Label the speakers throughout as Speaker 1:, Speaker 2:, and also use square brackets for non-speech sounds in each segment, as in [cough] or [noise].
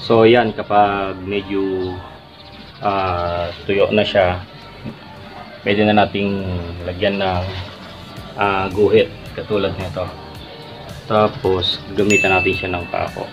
Speaker 1: So yan kapag medyo ah, tuyo na siya, pwede na nating lagyan ng ah, guhit katulad nito. Tapos gamitan natin siya ng pako.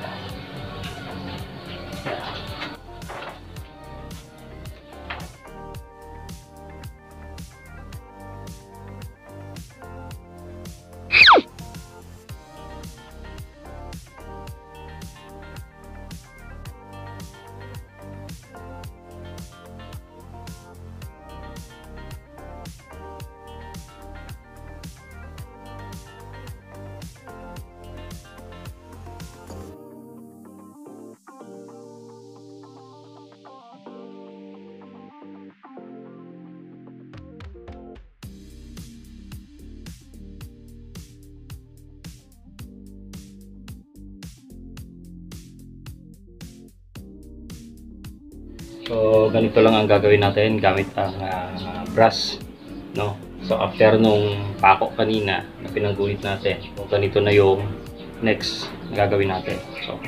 Speaker 1: So ganito lang ang gagawin natin gamit ang ah, brush, no? So after nung pako kanina na pinangguhit natin, so ganito na yung next na gagawin natin. So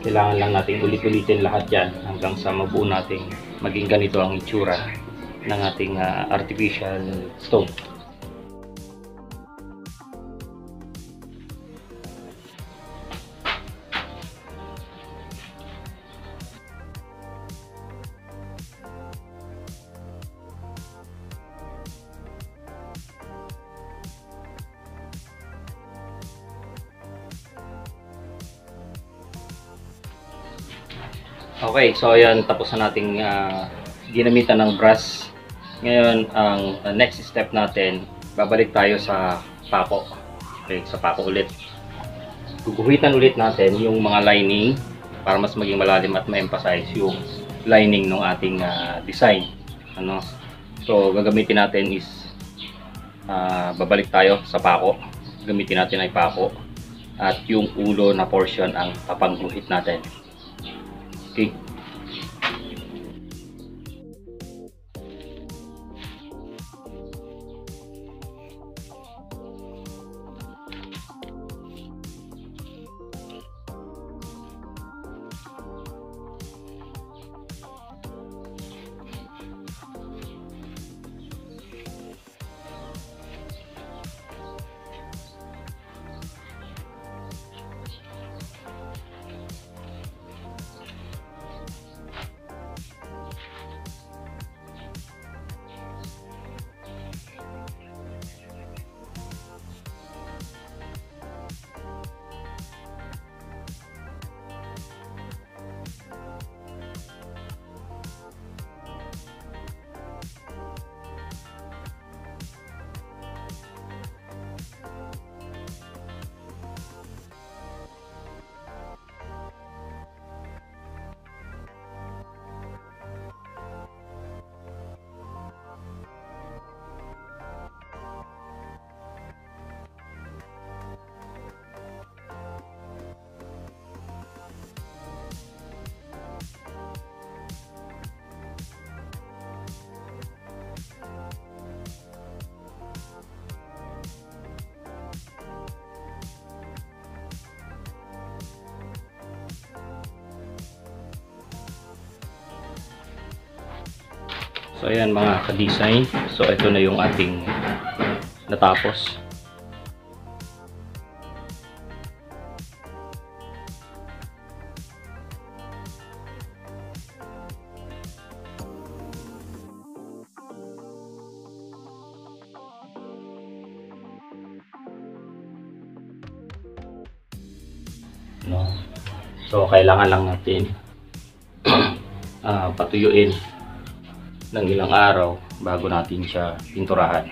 Speaker 1: kailangan lang natin ulit-ulitin lahat 'yan hanggang sa mabuo nating maging ganito ang itsura ng ating ah, artificial stone. Okay, so ayan, tapos na nating ah, ginamitan ng brush. Ngayon, ang ah, next step natin, babalik tayo sa pako. Okay, sa pako ulit. Guguhitan ulit natin yung mga lining para mas maging malalim at ma-emphasize yung lining ng ating ah, design. Ano? So, gagamitin natin is ah, babalik tayo sa pako. Gamitin natin ay pako. At yung ulo na portion ang papangguhit natin. Okay. So ayan mga ka-design. So ito na yung ating natapos. No. So kailangan lang natin [clears throat] ah, patuyuin ng ilang araw bago natin siya pinturahan.